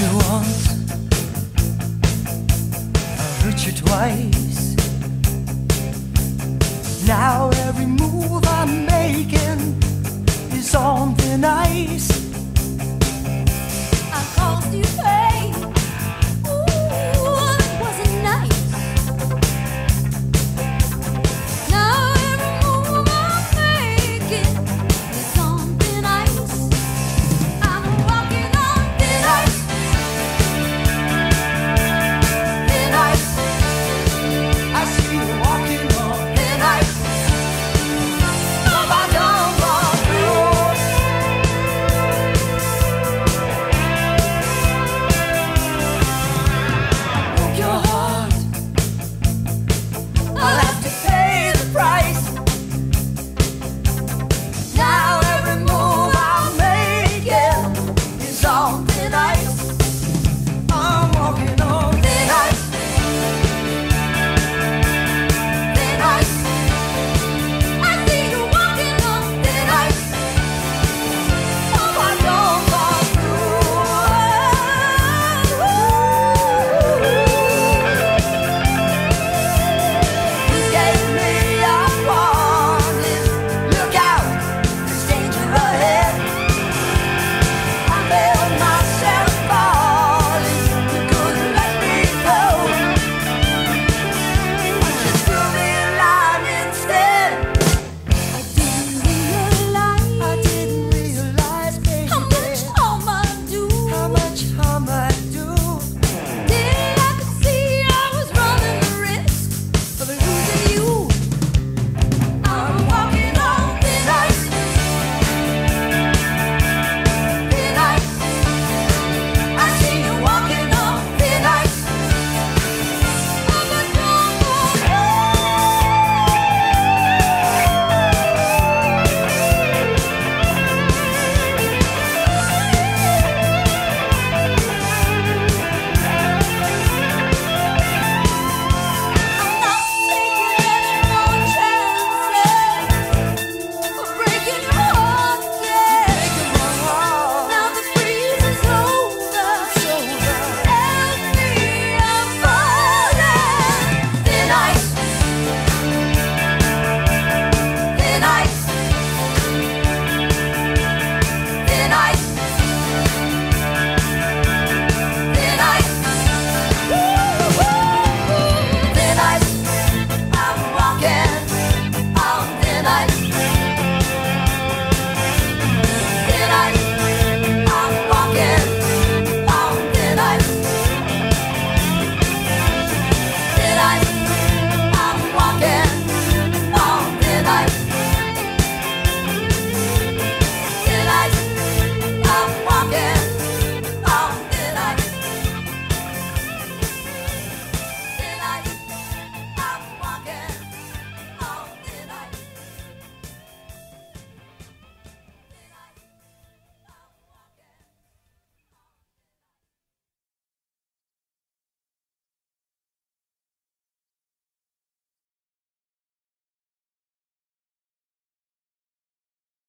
you once, I hurt you twice. Now